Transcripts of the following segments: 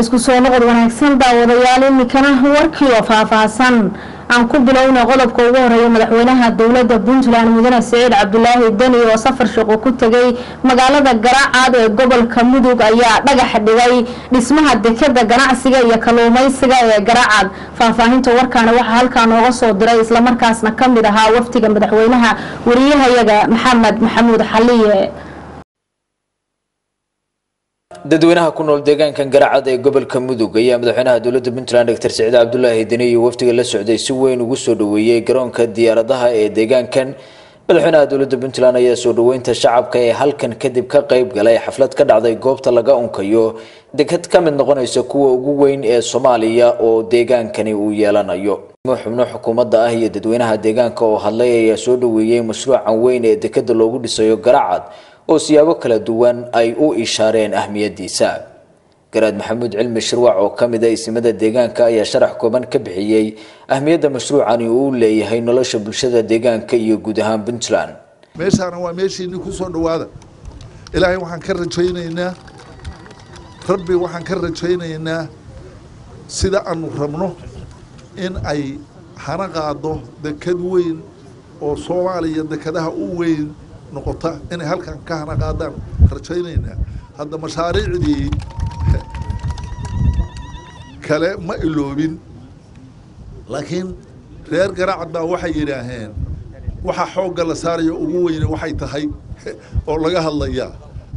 isku soo noqod wanaagsan daawadayaal imikana warkii oo faahfaahsan. Aan ku bilowna qodobka ugu horreeya madaxweynaha dowladda puntland mudane siciid cabdulaahi deni oo safar shaqo ku tegay magaalada garaacad ee gobolka mudug ayaa dhagax dhigay. Dhismaha dekada ganacsiga iyo kaluumeysiga ee garaacad faahfaahinta warkaana waxaa halkaa nooga soo diray islamarkaasna ka mid ahaa wafdiga madaxweynaha wariyahayaga maxamed maxamuud xaliye dadweynaha ku nool deegaankan garacad ee gobolka mudug ayaa madaxweynaha dowladda puntland doctor siciid cabdulaahi deni iyo wafdiga la socday si weyn ugu soo dhaweeyey garoonka diyaaradaha ee deegaankan. Madaxweynaha dowladda puntland ayaa soo dhaweynta shacabka ee halkan kadib ka qeyb galay xaflad ka dhacday goobta laga unkayo dekad ka mid noqonaysa kuwa ugu weyn ee soomaaliya oo deegaankani uu yeelanayo. Xubno xukuumadda ah iyo dadweynaha deegaanka oo hadlay ayaa soo dhaweeyey mashruucan weyn ee dekada loogu dhisayo garacad oo siyaabo kala duwan ay u ishaareen ahmiyadiisa garaad maxamuud cilmi shirwac oo ka mid a isimada deegaanka ayaa sharax kooban ka bixiyey ahmiyadda mashruucani uu leeyahay nolosha bulshada deegaanka iyo guud ahaan puntland. Meeshaana waa meeshiinii ku soo dhowaada. Ilaahay waxaan ka rajaynaynaa. Rabbi waxaan ka rajaynaynaa sida aanu rabno in ay hana qaado dekad weyn oo soomaaliya dekadaha u weyn noqota inay halkan ka hana qaadaan. Rajaynaynaa. Hadda mashaariicdii kale ma iloobin. Laakiin reer garacad baa waxay yidhaaheen waxa xoogga la saarayo ugu weyne waxay tahay oo laga hadlayaa.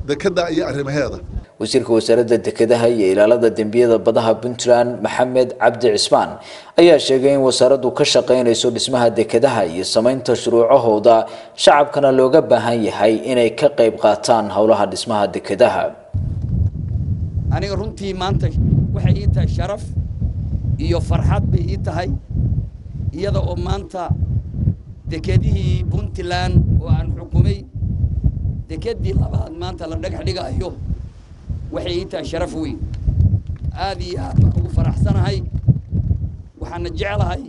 Dekadda iyo arrimaheeda wasiirka wasaaradda dekedaha iyo ilaalada dembiyada badaha puntland maxamed cabdi cismaan ayaa sheegay in wasaaraddu ka shaqaynayso dhismaha dekedaha iyo samaynta shuruucahooda shacabkana looga baahan yahay inay ka qayb qaataan howlaha dhismaha dekedaha. Aniga runtii maanta waxay ii tahay sharaf iyo farxad bay ii tahay iyada oo maanta dekedihii puntland oo aan xukumay dekedii labaad maanta la dhagax dhigaayo waxay ii tahay sharaf weyn. Aada iyo aad baan ugu faraxsanahay waxaana jeclahay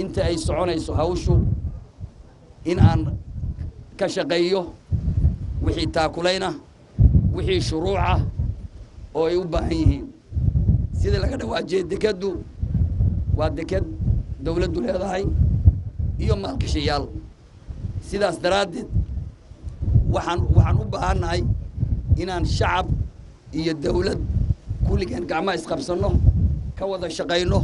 inta ay soconayso hawshu in aan ka shaqeeyo wixii taakulayna wixii shuruucah oo ay u baahan yihiin. Sidai laga dhawaajiyey dekeddu waa deked dawladdu leedahay iyo maalgashayaal sidaas daraaddeed waxaan waxaan u baahannahay inaan shacab iyo dawlad kulligeen gacmaha isqabsanno ka wada shaqayno.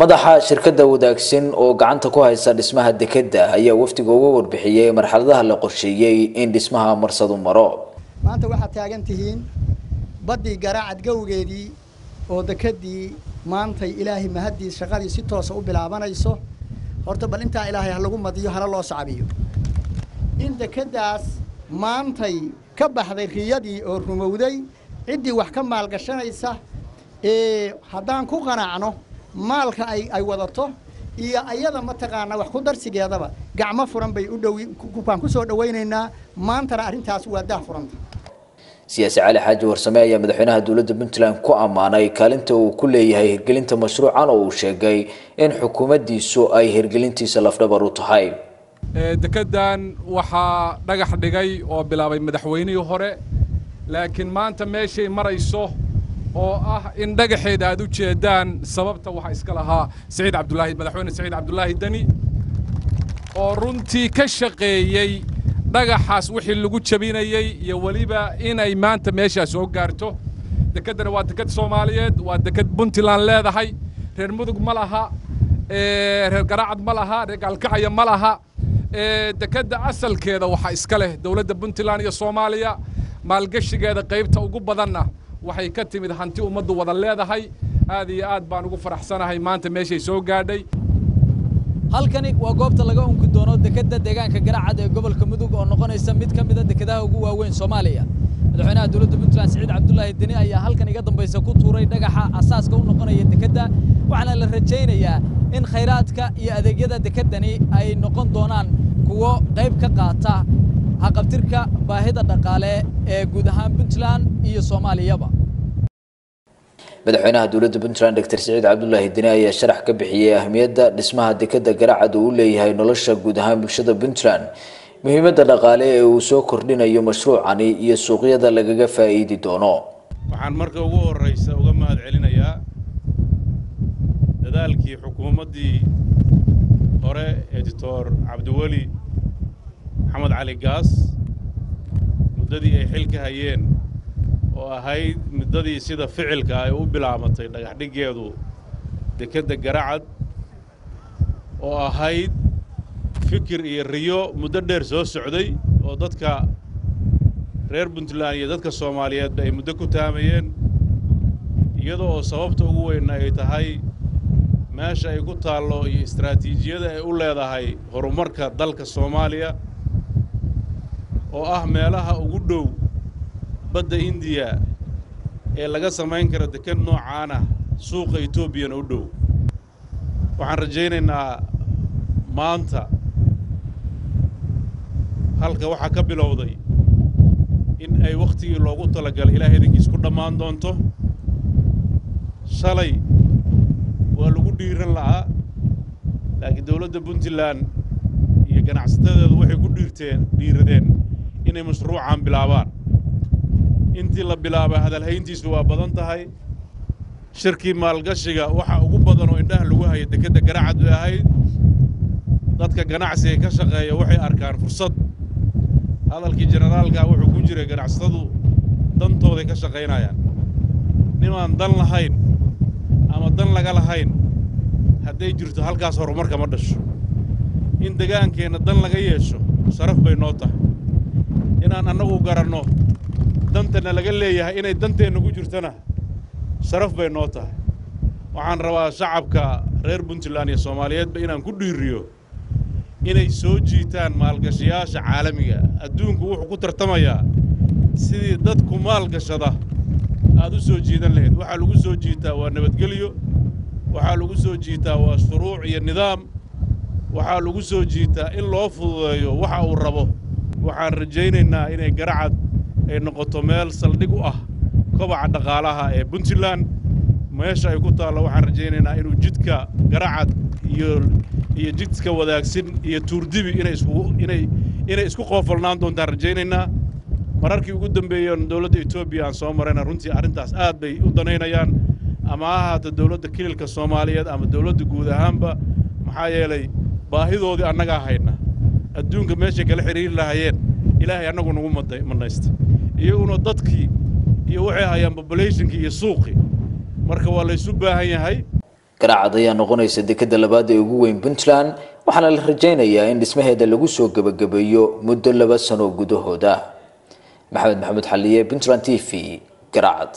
Madaxa shirkadda wadaagsan oo gacanta ku haysa dhismaha dekeda ayaa wafdiga uga warbixiyey marxaladaha la qorsheeyey in dhismaha marsadu maro. Maanta waxaad taagan tihiin baddii garaacad gowgeedii oo dekedii maantay ilaahay mahaddiis shaqadii si toosa u bilaabanayso. Horta bal intaa ilaahay ha lagu madiyo hana loo sacbiyo in dekeddaas maantay ka baxday riyadii oo rumowday ciddii wax ka maalgashanaysa ee haddaan ku qanacno maalka ay ay wadato iyo ayada mataqaanaa wax ku darsigeedaba gacmo furan bay u dhowi waan ku soo dhowaynaynaa maantana arrintaas waa dah furanta. Siyaasi cali xaaji warsame ayaa madaxweynaha dowladda puntland ku ammaanay kaalinta uu ku leeyahay hirgelinta mashruucan oo uu sheegay in xukuumaddiisu ay hirgelintiisa lafdhabar u tahay. Dekedan waxaa dhagax dhigay oo bilaabay madaxweynihii hore laakiin maanta meeshay marayso oo ah in dhagaxeeda aad u jeedaan sababta waxaa iska lahaa siciid cabdulaahi madaxweyne siciid cabdulaahi deni oo runtii ka shaqeeyey dhagaxaas wixii lagu jabinayey iyo weliba inay maanta meeshaas soo gaarto. Dekeddana waa deked soomaaliyeed waa deked puntland leedahay. Reer mudug ma laha reer garaacad ma laha reer gaalkacaya ma laha. Dekedda asalkeeda waxaa iska leh dowladda puntland iyo soomaaliya maalgeshigeeda qaybta ugu badanna waxay ka timid hanti ummaddu wada leedahay. Aad iyo aad baan ugu faraxsanahay maanta meeshay soo gaadhay. Halkani waa goobta laga unki doono dekedda deegaanka garacad ee gobolka mudug oo noqonaysa mid ka mida dekedaha ugu waaweyn soomaaliya. Madaxweynaha dowladda puntland siciid cabdulaahi deni ayaa halkan iga dambaysa ku tuuray dhagaxa asaaska u noqonaya dekedda waxaana la rajaynayaa in khayraadka iyo adeegyada dekeddani ay noqon doonaan kuwo qayb ka qaata haqabtirka baahida dhaqaale ee guud ahaan puntland iyo soomaaliyaba. Madaxweynaha dowladda puntland doctor siciid cabdulaahi deni ayaa sharax ka bixiyey ahmiyadda dhismaha dekeda garacad uu u leeyahay nolosha guud ahaan bulshada puntland. Muhiimadda dhaqaale ee uu soo kordhinayo mashruucani iyo suuqyada lagaga faa'iidi doono. Waxaan marka ugu horraysa uga mahad celinayaa dadaalkii xukuumaddii hore ee doctor cabdiweli maxamed cali gaas. Muddadii ay xilka hayeen oo ahayd muddadii sida ficilka ay u bilaabatay dhagaxdhiggeedu dekedda garacad oo ahayd fikir iyo riyo muddo dheer soo socday oo dadka reer puntland iyo dadka soomaaliyeedba ay muddo ku taamayeen iyada oo sababta ugu weynna ay tahay meesha ay ku taallo iyo istaraatiijiyada ay u leedahay horumarka dalka soomaaliya oo ah meelaha ugu dhow badda indiya ee laga samayn karo deked noocaan ah suuqa etoobiyana u dhow. Waxaan rajaynaynaa maanta halka waxaa ka bilowday in ay wakhtigii loogu talagalay ilaah idinkiis ku dhammaan doonto. Shalay waa lagu dhiiran la'aa laakiin dowladda puntland iyo ganacsatadeedu waxay ku dhiirteen dhiiradeen inay mashruucan bilaabaan. Intii la bilaabay hadalhayntiisu waa badan tahay. Shirkii maalgashiga waxa ugu badan oo indhaha lagu haya dekedda garacad bay ahayd. Dadka ganacsiga ka shaqeeya waxay arkaan fursad. Hadalkii jenaraalka wuxuu ku jiray ganacsatadu dantooday ka shaqaynayaan nimaan dan lahayn ama dan laga lahayn hadday jirto halkaas horumarka ma dhasho. In degaankeenna dan laga yeesho sharaf bay noo tahay inaan annagu garanno. Dantana laga leeyahay inay danteenna ku jirtona sharaf bay noo tahay. Waxaan rabaa shacabka reer puntland iyo soomaaliyeedba inaan ku dhiiriyo inay soo jiitaan maalgashayaasha caalamiga. Adduunku wuxuu ku tartamayaa sidii dadku maalgashada aad u soo jiidan lahayd. Waxaa lagu soo jiitaa waa nabadgelyo waxaa lagu soo jiitaa waa shuruuc iyo nidaam waxaa lagu soo jiitaa in loo fududeeyo waxa uu rabo waxaan rajaynaynaa inay garacad ay noqoto meel saldhig u ah kobaca dhaqaalaha ee puntland. Meesha ay ku taallo waxaan rajaynaynaa inuu jidka garacad iyo iyo jidka wadaagsin iyo tuurdibi inay isku inay inay isku qoofalnaan doontaan rajaynaynaa. Mararkii ugu dambeeyeen dowladda etoobiya aan soo marayna runtii arrintaas aad bay u danaynayaan. Ama ha ahaato dowladda kililka soomaaliyeed ama dowladda guud ahaanba maxaa yeelay baahidoodii annagaa hayna adduunka meeshay kala xidhiiri lahaayeen. Ilaahay annagu nagu madnaysta iyaguna dadkii iyo waxay hayaan populationkii iyo suuqii marka waa laysu baahan yahay. Garacad ayaa noqonaysa dekedda labaad ee ugu weyn puntland. Waxaana la rajaynayaa in dhismaheeda lagu soo gebagabeeyo muddo laba sano gudahooda maxamed maxamuud xaliye puntland t v garacad